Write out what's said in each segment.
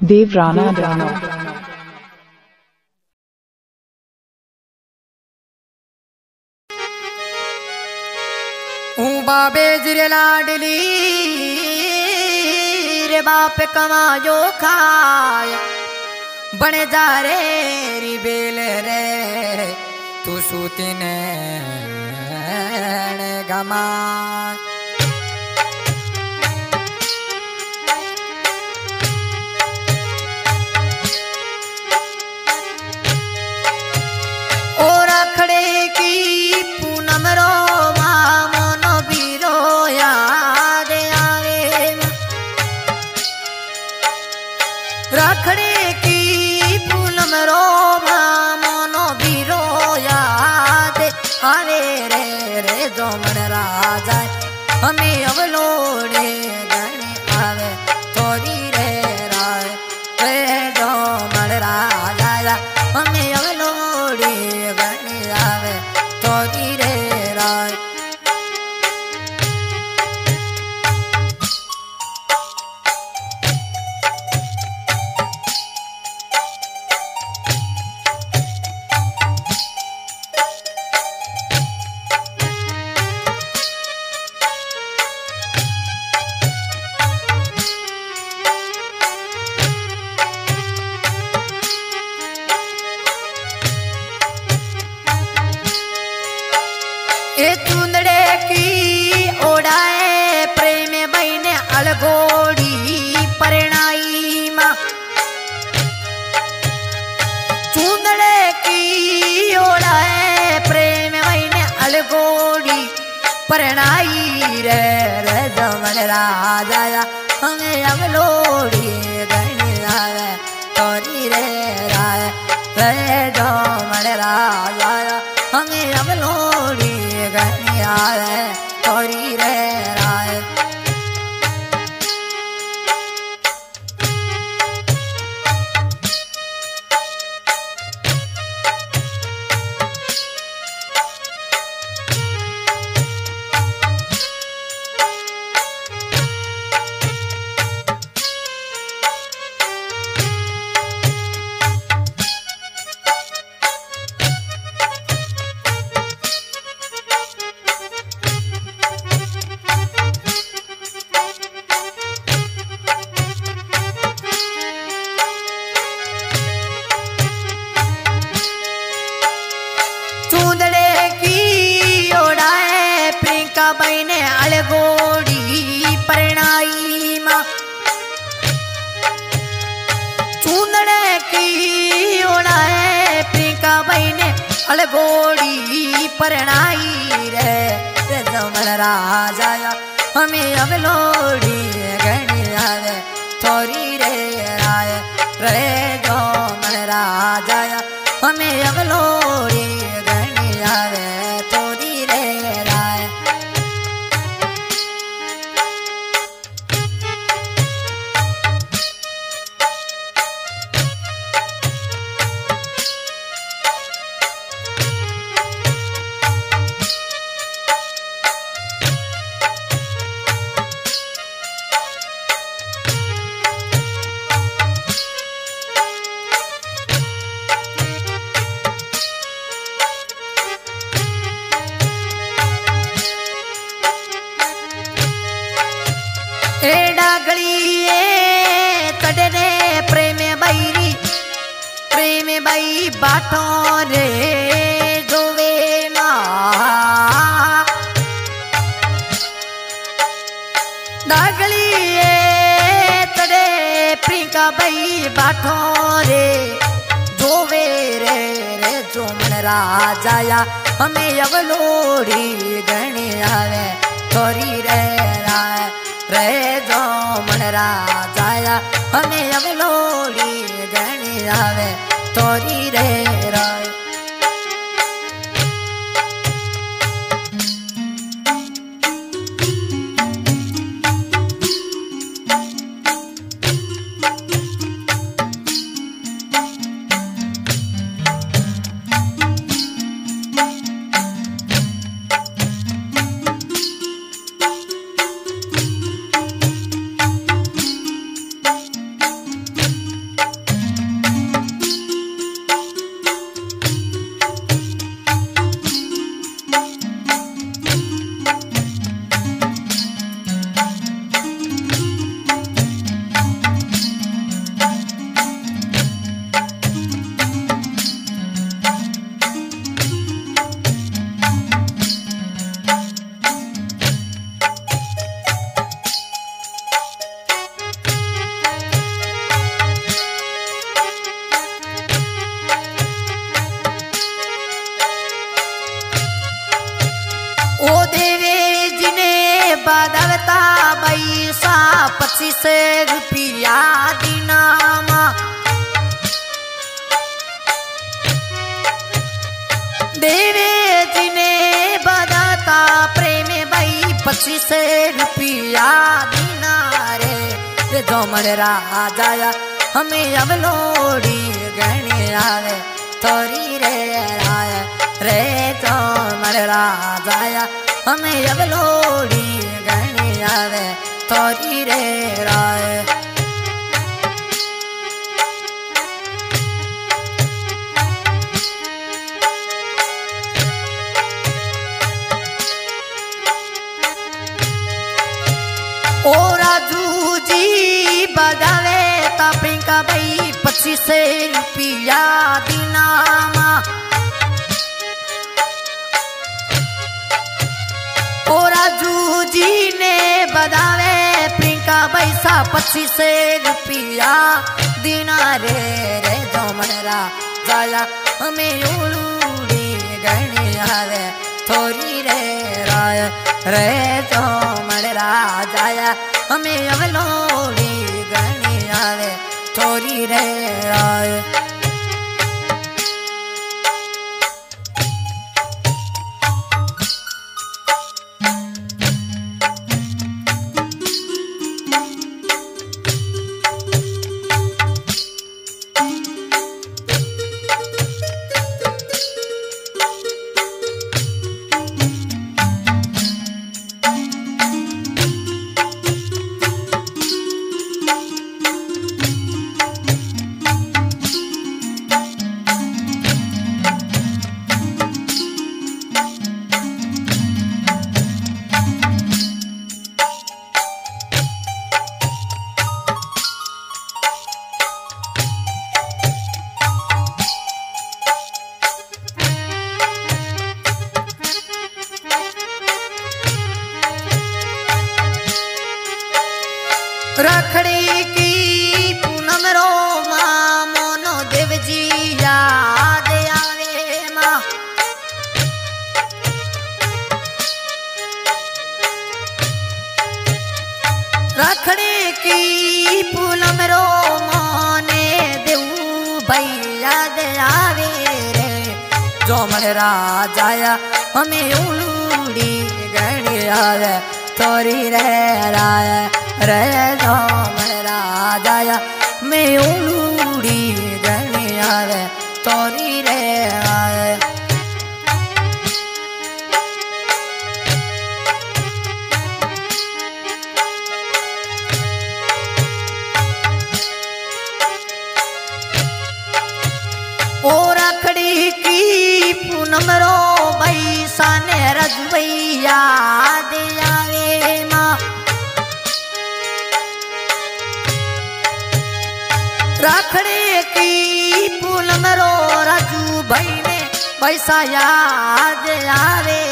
Dano. ऊं बाबे जिरे लाडली, रे बाप कमायो खाय बने जा रे री बेल रे, तू सूतिने गमा जमन जाया हमें अब लोड़ी गणी आवे तोरी रे राय चूंदड़े की ओड़ाए प्रियंका बहने अलगोड़ी परणाई रे। रे राजा हमें अब लोड़ी गणी आवे। थोड़ी रे राय रे जो राजा या, हमें अब लोड़ी बाटो रे ना डागली ए तडे प्रियंका बाई बाटो रे जोवे रे रे जो मन राजाया हमें अब लोड़ी गणी आवे थोड़ी रे रे जो मन राजाया हमें अब लोड़ी गणी आवे थोड़ी रे ओ देवे जिने बदलता बैसा पचीस रुपया दिनामा देवे जिने बदलता प्रेम भाई पचीस रुपया दिनारे रे। दोमर राजा, हमें अब लोड़ी गणे आए तोरी रे आया रे जोमर राजाया हमें अब लोड़ी गणे आवे, तोरी रे राय। ओ राजू जी बजावे तापी का भाई, पच्चीस रुपया दिनामा। ओ राजू जी ने बजावे प्रिंका बैसा पच्चीस रुपया। दिना रे रे जोमनरा जाया हमें उलूड़ी गणी आवे। थोड़ी रे राय रे जोमन राजाया हमें अवलोड़ी गणी आवे। थोड़ी रे राय रखड़ी की पूनम रो माँ मोनो देव जी याद आवे माँ। रखड़ी की पूनम रो मोने देव भाई, याद आवे रे। जो मन राजाया हमें उलूड़ी गणी आवे, तोरी रे राय। रे राम राजाया मैं उलूड़ी गणी आवे तोरी रे रखड़ी की पूनम रो रजू भाई ने बैसा याद आवे।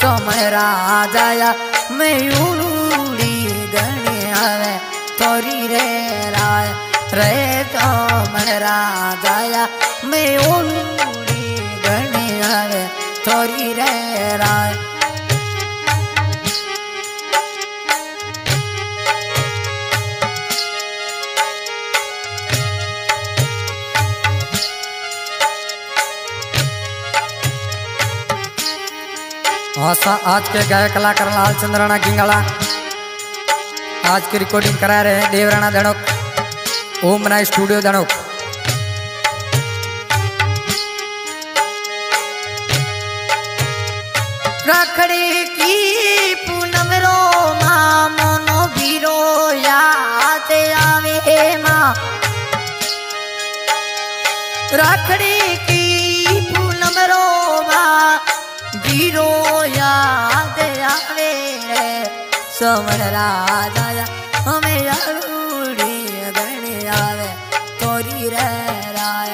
चमन राजाया मैं उलूड़ी गणे आवे। तोरी रे राय, रे चमन राजाया मैं उलूड़ी गणे आवे। तोरी रे राय हाँ सा- आज के गायक, कलाकार लाल राणा गिंगाला। आज की रिकॉर्डिंग करा रहे हैं देवराणा दणोक ओम राय स्टूडियो धड़क। समन राजा हमें अरूड़ी गण आवे तोरी रे राय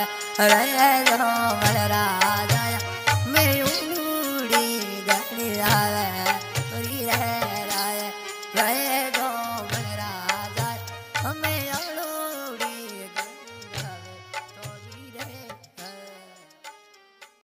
रे समन राजा